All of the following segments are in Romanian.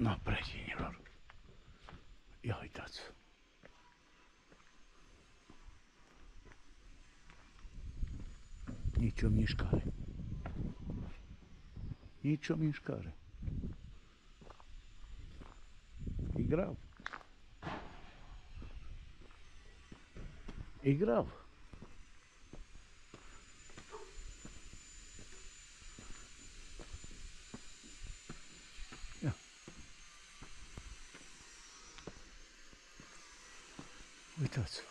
Na, prietenilor. Ia uitați. Nici o mișcare. Nici o mișcare. E grav. E grav. Ia. Uitați-vă.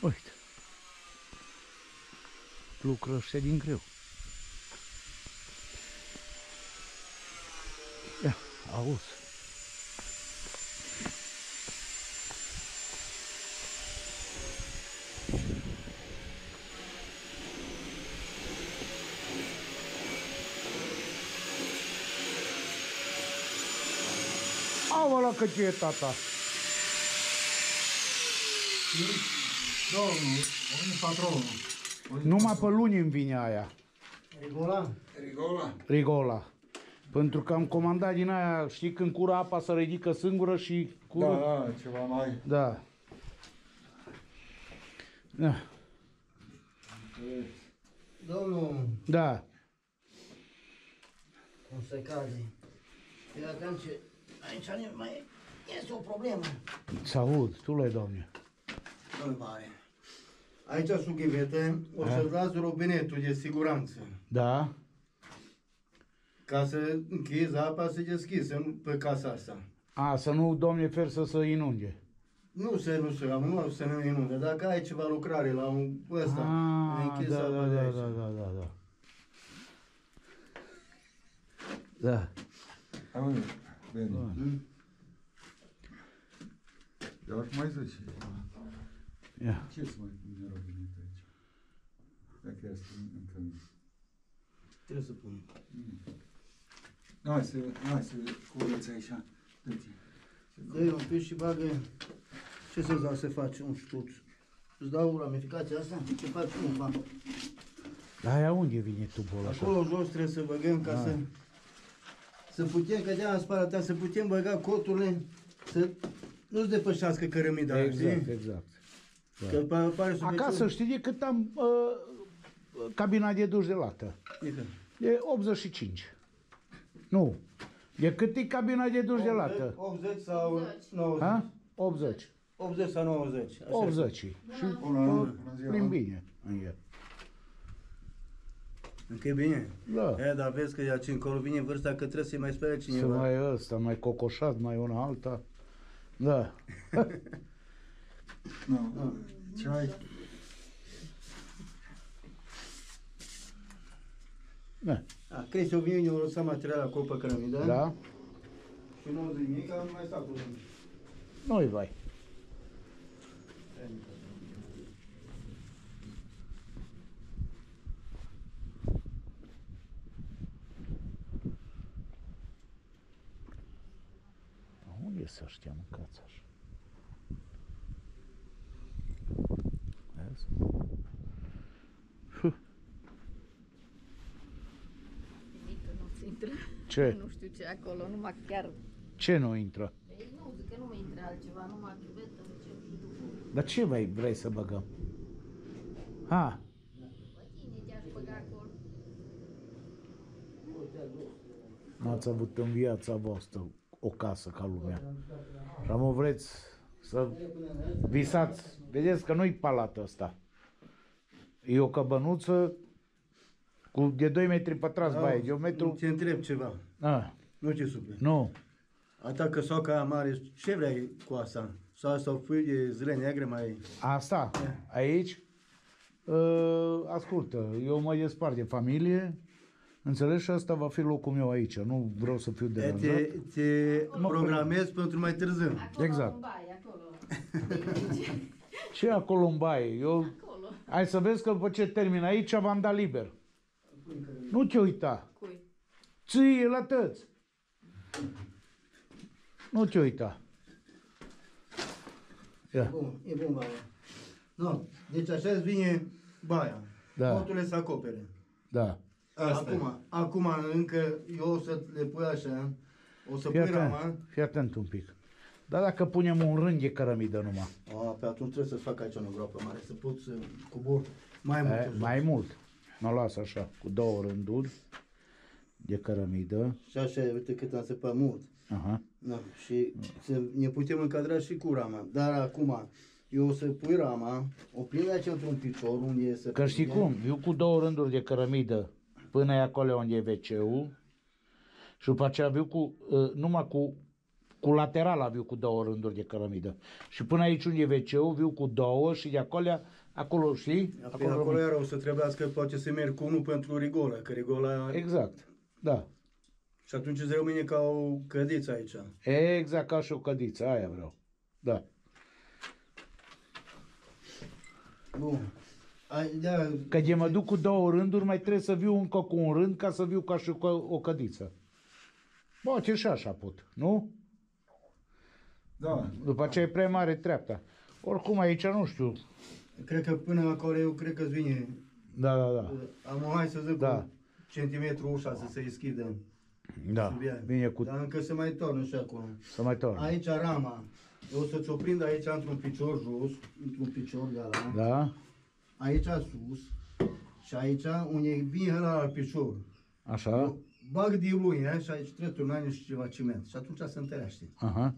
Uite. Lucră ăștia din greu. Ia, auzi. Aolea că ce e tata. Domnul, un patronul. Numai pe luni îmi vine aia. Rigola? Rigola? Rigola. Pentru că am comandat din aia, știi, când cură apa să ridică singură și cură... Da, da, ceva mai... Da. Da. Domnul, Da. cum se cade. Eu atunci, aici nu mai este o problemă. Să aud, tu le doamne. Nu mare. Aici sub ghivete o să dați robinetul de siguranță. Da? Ca să închizi apa să deschise nu pe casa asta. A, să nu, domne, fer să se inunde. Nu se, nu se, nu se ne inunde. Dacă ai ceva lucrare la un ăsta, Ah, închizi da, apa da, de da, aici. da, da, da, da. Da. Hai mă, Beni. Mm? Dar mai zice. Ia. Ce să mai pun eu venit aici? Dacă este încă... Trebuie să pun. Hai să, hai să curăți aici. Dă-te. Dă-i un pic și bagă... Ce să-ți dau să faci un ștuț? Îți dau ramificația asta? Ce faci? Nu fac. Dar aia unde vine tubul ăla? Acolo jos trebuie să băgăm ca Ah. să... Să putem, că de-aia în spara ta, să putem băga coturile, să nu-ți depășească cărămida, Exact, știi? exact. Că pa- pare să Acasă știi de cât am uh, cabina de duș de lată? Adică, De 85. Nu. De cât e cabina de duș de lată? 80 sau 90. Ha? 80. 80 sau 90. Așa. 80. Și Bună, bună ziua. prin bine în el. Încă e bine? Da. E, dar vezi că de aici încolo vine vârsta că trebuie să-i mai spere Să cineva. mai ăsta, mai cocoșat, mai una alta. Da. Nu, ce ai? Da. A, crezi o vine, o lăsa material acolo pe cărămidă. Da? Și nu zic nimic, am mai stat cu Nu-i vai. Dar Unde să ăștia mâncați așa? Vezi? Huh. Nică nu-ți intră. Ce? Nu știu ce acolo, numai chiar... Ce nu intră? Ei, nu, zic că nu mai intră altceva, numai chiuvetă, ce după. Dar ce mai vrei să băgăm? Ha, Bă, tine te-aș băga acolo. n-ați avut în viața voastră o casă ca lumea. Și am vreți să visați. Vedeți că nu-i palat ăsta. E o căbănuță cu de 2 metri pătrați baie, de un metru... Te întreb ceva. A, Nu te superi. nu. Ata că soca aia mare, ce vrei cu asta? Sau asta o pui de zile negre mai... Asta, aici, uh, ascultă, eu mă despart de familie, înțelegi? Și asta va fi locul meu aici. Nu vreau să fiu E, deranjat. te, te programezi pentru mai târziu. Acolo, Exact. în baie, acolo. Ce acolo în baie? Eu... Acolo. Hai să vezi că după ce termin aici v-am dat liber. Nu te uita. Cui? Ție la tăți. Nu te uita. Ia. Bun, e bun baia. Nu, deci așa îți vine baia. Da. Coturile să acopere. Da. Asta e. Acum, acum încă eu o să le pui așa, o să Fii pui atent, rama, fii atent un pic. Dar dacă punem un rând de cărămidă numai, a, pe atunci trebuie să-ți fac aici o groapă mare, să pot să cobor mai mult. e, în jos. mai mult, mă las așa, cu două rânduri de cărămidă. Și așa, uite cât am săpat mult. Aha. Da, și să ne putem încadra și cu rama. Dar acum, eu o să pui rama, o prind aici într-un picior unde e să Că știi prinde. cum, viu cu două rânduri de cărămidă până e acolo unde e wc și după aceea viu cu, uh, numai cu, cu laterala viu cu două rânduri de cărămidă. Și până aici unde e wc viu cu două și de acolo, acolo știi? Acolo, acolo rămâne. iar o să trebuiască poate să merg cu unul pentru rigola, că rigola... Exact, da. Și atunci îți rămâne ca o cădiță aici. Exact ca și o cădiță, aia vreau. Da. Bun. Ai, da, Că de mă duc cu două rânduri, mai trebuie să viu încă cu un rând ca să viu ca și cu o cădiță. Poate și așa pot, nu? Da. După aceea e prea mare treapta. Oricum aici nu știu. cred că până acolo eu cred că îți vine. Da, da, da. Am o hai să zic Da. da. centimetru ușa să se deschidă. Da, Bine. vine cu... Dar încă se mai tornă și acolo. Să mai torn. Aici rama. Eu o să ți-o prind aici într-un picior jos, într-un picior de ala. Da? Aici sus. Și aici unde e bine ăla al picior. Așa? Eu Bag diluie și aici trebuie turnane și ceva ciment. Și atunci se întărește. Aha.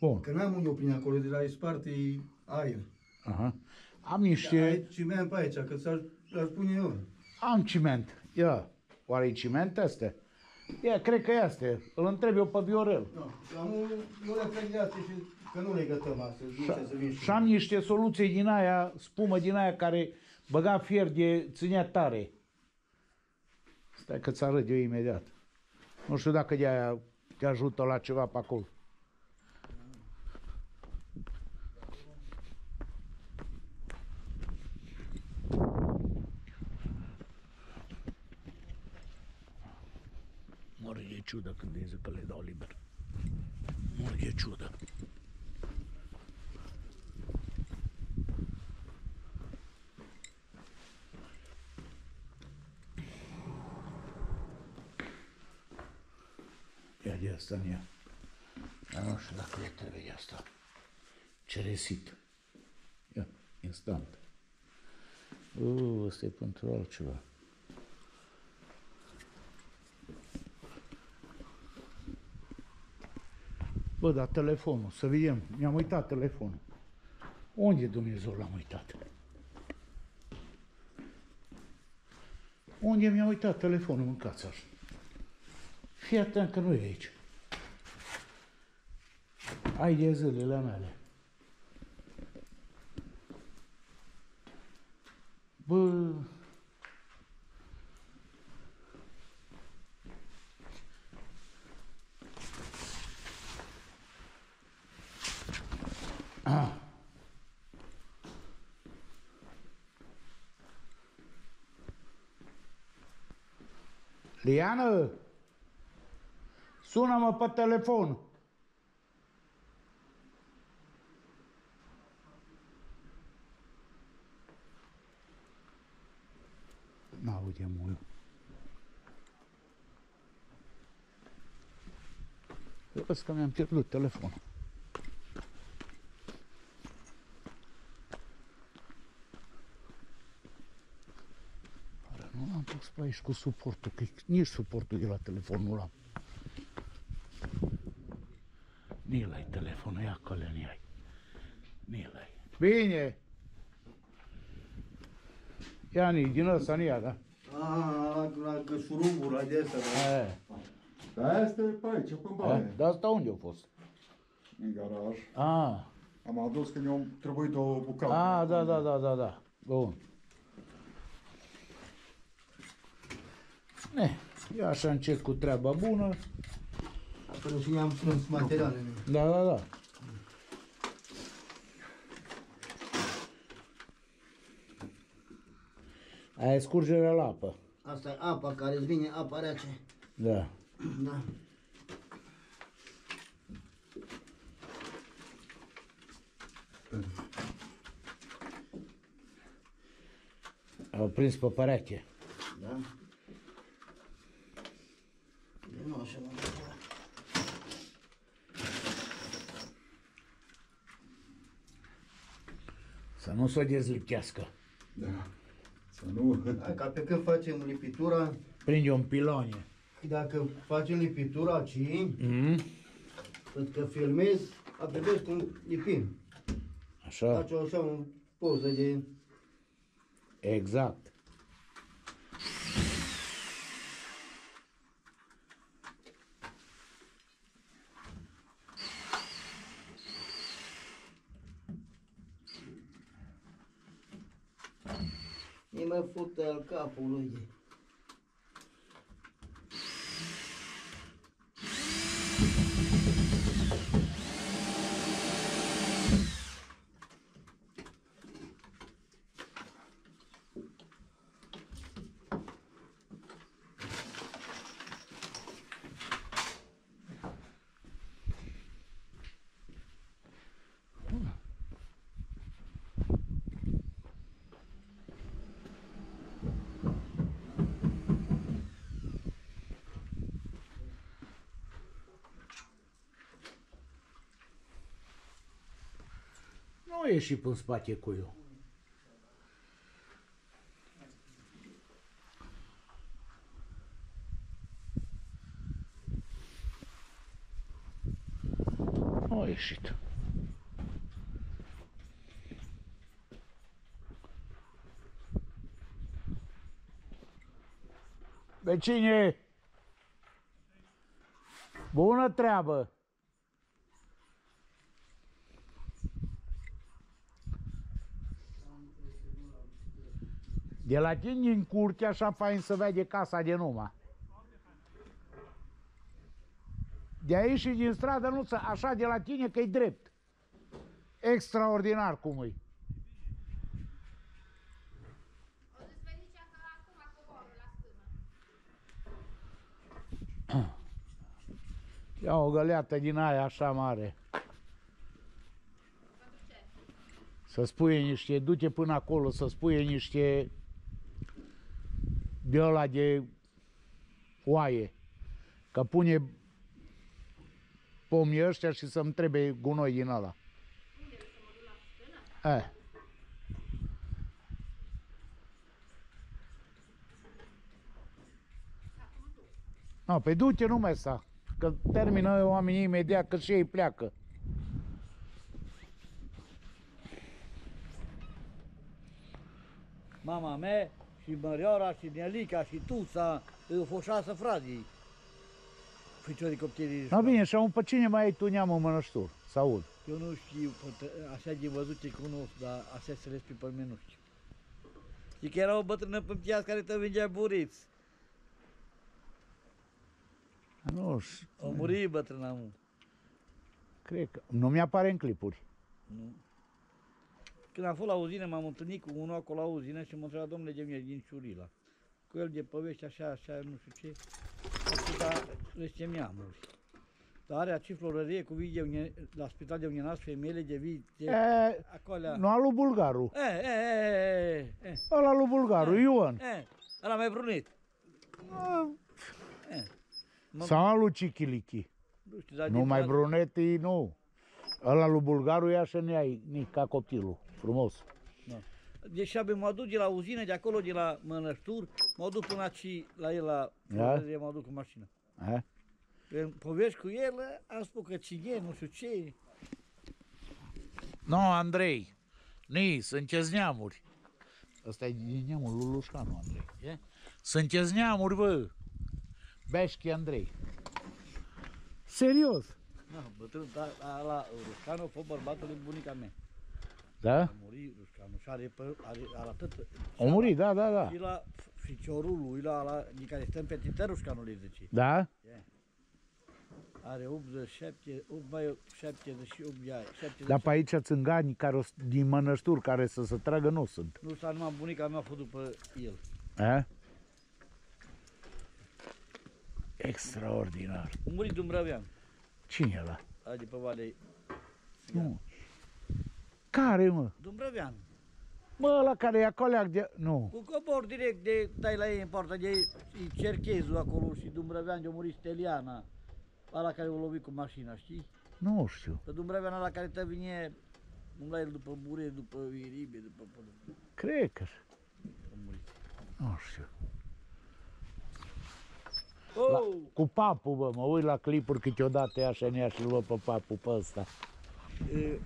Bun. Că n-am unde o prin acolo, deja e spart, e aer. Aha. Am Ce... niște... Ai ciment pe aici, că ți-aș aș pune eu. Am ciment. Ia. Oare e ciment este? Ia, cred că este. Îl întreb eu pe Viorel. Nu, și am un, eu le plec de astea și că nu le gătăm astăzi, nu știu să vin și Și șam niște soluții din aia, spumă din aia care băga fier de ținea tare. Stai că ți arăt eu imediat. Nu știu dacă de aia te ajută la ceva pe acolo. Mor de ciudă când îi zic că le dau liber. Mor de ciudă. Ia de asta în ea. Dar nu știu dacă le trebuie de asta. Ceresit. Ia, instant. Uuu, ăsta e pentru altceva. Bă, dar telefonul, să vedem. Mi-am uitat telefonul. Unde Dumnezeu l-am uitat? Unde mi-a uitat telefonul? Mâncați așa. Fii atent că nu e aici. Ai de zilele mele. Bă... Ah. Liană, sună-mă pe telefon. N-aude mult. Văd că mi-am pierdut telefonul. Oare nu l-am pus pe aici cu suportul, că nici suportul de la telefon nu l-am. Ni ai telefonul, ia acolo, ni ai. Ni ai. Bine! Ia ni, din ăsta ni ia, da? Ah, la, la găsurumbul, la de asta, da. E, Dar asta e pe aici, pe e, baie, dar asta unde a fost? în garaj. Ah, Am adus când eu trebuit o bucată. ah, da, da, da, da, da. Bun. Ne, eu așa încet cu treaba bună. Acolo și i-am strâns materialele. Da, da, da. Aia e scurgerea la apă. Asta e apa care îți vine, apa rece. Da. Da. Au prins pe pereche. Da. așa. Să nu se o dezlipească. Da. Să nu... Hai, ca pe când facem lipitura, Prinde un pilonie. dacă facem lipitura aici, Mm? pentru că filmez, a vedeți cum lipim. Așa, Face așa un poză de... exact. E mai fute al capului. Nu ieși până spate cu eu. Nu a ieșit. Vecine! Bună treabă! De la tine în curte așa fain să vede casa de numai. De aici și din stradă nu să, așa de la tine că e drept. Extraordinar cum e. O să veni cea că acum coboră la stână. Ia o găleată din aia așa mare. Pentru ce? Să spuie niște, du-te până acolo, să spuie niște de ăla de oaie. Că pune pomii ăștia și să-mi trebuie gunoi din ăla. Unde să mă duc la stână? Eh. Acum tu. No, pe du-te numai sa, că termină oamenii imediat, că și ei pleacă. Mama mea și Mărioara și Nelica și Tuța au fost șase frații. Ficiorii copilii. No bine, și pe cine mai ai tu neamul mănăștur? Să aud. Eu nu știu, poate, așa de văzut te cunosc, dar așa să le spui pe mine nu știu. Și că era o bătrână pe piață care te vindea buriți. Nu știu, A murit bătrâna mu. cred că... Nu mi-apare în clipuri. Nu. Când am fost la uzină, m-am întâlnit cu unul acolo la uzină și m-a întrebat, domnule, de mine din Ciurila. Cu el de povești așa, așa, nu știu ce. Atâta ăștia neamuri. Dar are aci florărie cu vii de unde, la spital de unde nasc femeile de vii de E, acolo. nu alu Bulgaru. E, e, e, e, e, Ăla lui Bulgaru, Ion. e, ăla mai brunit. E. Mă- Sau alu Cichilichi. Nu știu, dar Nu din mai alt- brunetii, nu. Ăla lui Bulgaru ia și ne ai, ni, ca copilul. Frumos. Deci abia mă duc de la uzină, de acolo, de la Mănăștur, mă duc până aici, la el, la florărie, mă duc cu mașina. Eh? În povești cu el, am spus că cine, nu știu ce. Nu, Andrei. Ni, sunteți neamuri. Ăsta e din neamul lui Lușcanu, Andrei. E? Sunteți neamuri, bă. Beșchi Andrei. Serios. Da, bătrân, da, da, la Ruscanu a fost bărbatul lui bunica mea. Da? A murit Ruscanu și are, pă- are, are atât. A murit, da, da, da. Și la ficiorul lui, la, la, din care stăm pe tită Ruscanu, le zice. Da? Are 87, 8, mai 78 de ani. 70. Dar pe aici țângani care, o s- din mănășturi care să se tragă nu sunt. Nu s-a numai bunica mea a fost după el. Eh? Extraordinar. A murit Dumbrăvean, Cine e ăla? ăla de pe Vale. Nu. Care, mă? Dumbrăvean. Mă, la care e acolo de... Nu. Cu cobor direct de dai la ei în poarta de e Cerchezul acolo și Dumbrăvean de-a murit Steliana. Ala care o lovit cu mașina, știi? Nu știu. Pe Dumbrăvean la care te vine la el după bure, după iribe, după... după Cred că... a murit. Nu știu. Oh! Cu papul, bă, mă uit la clipuri câteodată ia așa nea și îl văd pe papul pe ăsta. E,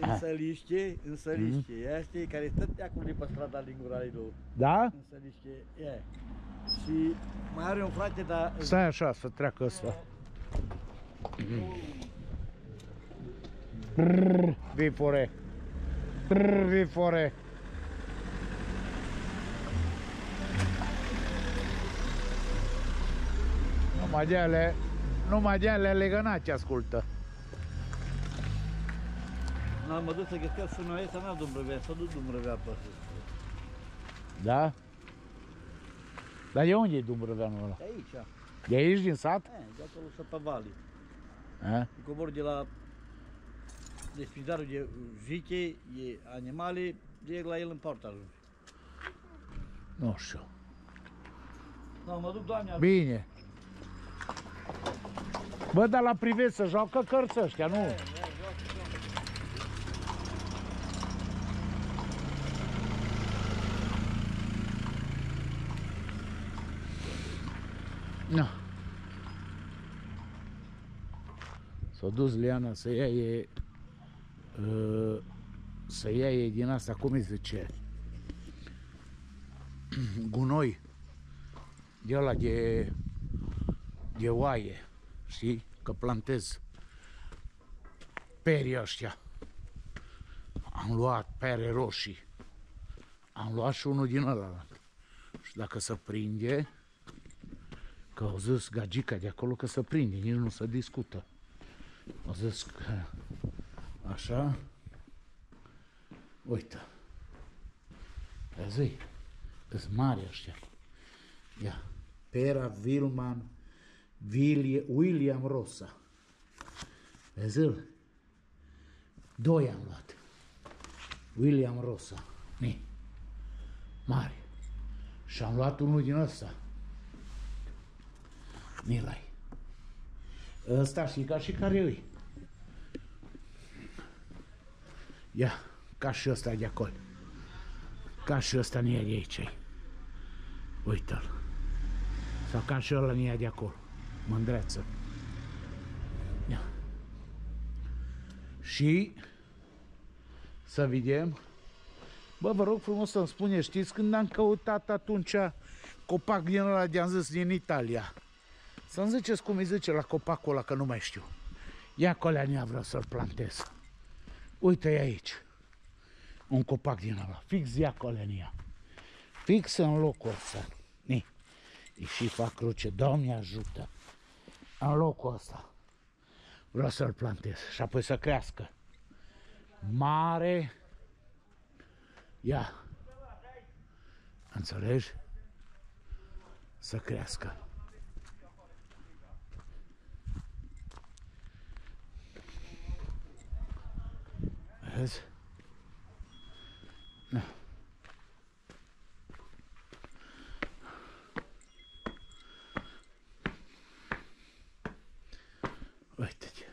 în săliște, în săliște, ea știi, care stă acolo de pe strada din gura lui lor. Da? În săliște, e. Și mai are un frate, dar... Stai așa să treacă ăsta. Brrr, Vifore. Brrr, Vifore. Numai de ale, numai de ale legănați ascultă. N-am mă duc să găsesc să nu e să n-am Dumbrăvea, să duc Dumbrăvea pe sus. Da? Dar de unde e Dumbrăveanul ăla? De aici, De aici din sat? e, de acolo să pe vali. A? Cobor de la despidarul de viche, e animale, direct la el în poartă ajunge. Nu știu. Da, mă duc, doamne, Bine. Bă, dar la privet să joacă cărți ăștia, nu? Nu. S-a dus Liana să ia e, uh, să ia e din asta, cum îi zice, gunoi de ăla de, de oaie, știi? Că plantez perii ăștia. Am luat pere roșii. Am luat și unul din ăla. Și dacă se prinde, că au zis gagica de acolo că se prinde, nici nu se discută. Au zis că așa, uite, vezi, sunt mari ăștia. Ia, Pera Vilman Willi- William Rosa. Vezi-l? Doi am luat. William Rosa. Ni. Mare. Și am luat unul din ăsta. Nilai. Ăsta și ca și care îi. Ia, ca și ăsta de acolo. Ca și ăsta nu e de aici. Uite-l. Sau ca și ăla nu e de acolo. Mândreță. Ia. Și să vedem. Bă, vă rog frumos să-mi spune, știți când am căutat atunci copac din ăla de-am zis din Italia? Să-mi ziceți cum îi zice la copacul ăla, că nu mai știu. Ia colea vreau să-l plantez. Uite aici. Un copac din ăla. Fix ia colenia. Fix în locul ăsta. Ni. Îi și fac cruce. Doamne ajută. În locul ăsta. Vreau să-l plantez. Și apoi să crească. Mare. Ia. Înțelegi? Să crească. Vezi? Na. Uite-te.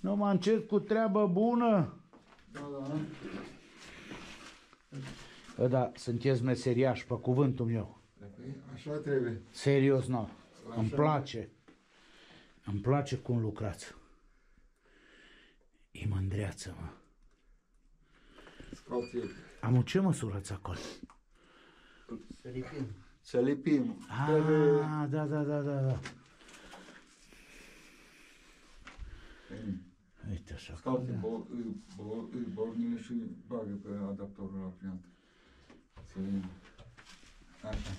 Nu mă încet cu treabă bună. Da, da. Bă, da, sunteți meseriași pe cuvântul meu. Păi, Așa trebuie. Serios, nu. Îmi place. Îmi place cum lucrați. E mândreață, mă. Scoți Am ce măsurăți acolo? Să lipim. să lipim. Ah, da, da, da, da, da. Uite așa. Scoate bo- îi- bo- îi bornile și bagă pe adaptorul la pliant. Să vină. Așa.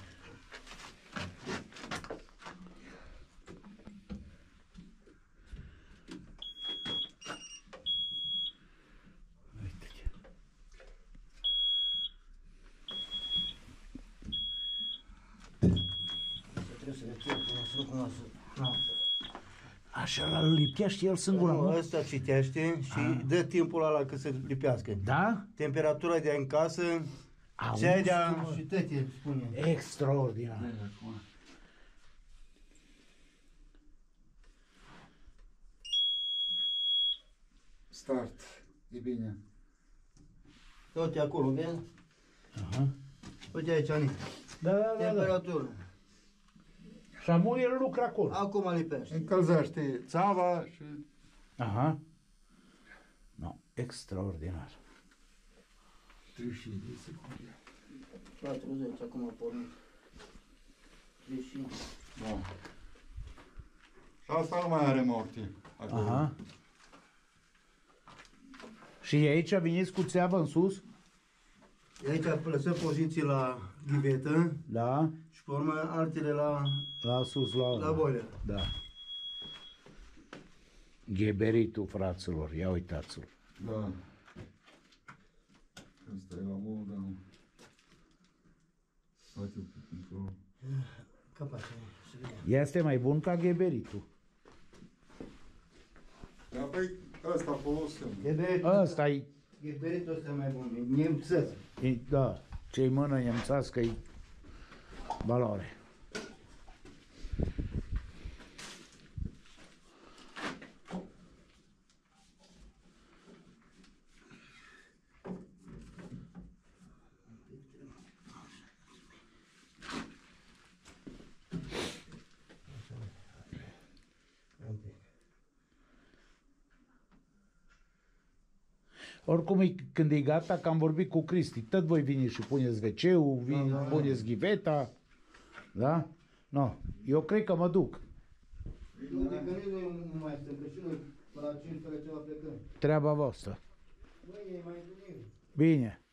Uite-te. Să trebuie să ne fie până să nu cumva să... Așa, îl lipește el singur Nu, acum? ăsta citește și dă timpul ăla cât să lipească. Da? Temperatura de în casă, Auzi, țedea mă. și tăte spune. Extraordinar. Vezi acum. Start. E bine. Uite acolo, vezi? Aha. Uite aici, Ani. Da, da, da, da. Temperatură. Și amul el lucra acolo. Acum lipește. Încălzește țava și Aha. No, extraordinar. 30 de secunde. 40, acum a pornit. 35. Da. Și asta nu mai are morte. acolo. Aha. Și aici veniți cu țeavă în sus? Aici lăsăm poziții la ghivetă Da. Și pe urmă altele la, La sus, la... la boiler. Da. Gheberitul, fraților, ia uitați-l. Da. Asta e la mod, dar nu. Face un pic într-o... Capace, să vedem. Este mai bun ca gheberitul. Da, păi, ăsta folosim. Gheberitul Ăsta e, Gheberitul ăsta e mai bun, e nemțesc. e da, ce-i mână nemțească e valoare. Oricum, e, când e gata, că am vorbit cu Cristi, tot voi vine și puneți wc vin, Da, da, da. puneți ghiveta, da? No, eu cred că mă duc. Uite că nici noi nu mai stăm, că și noi la 5 fără ceva plecăm. Treaba voastră. Băi, e mai bine. Bine.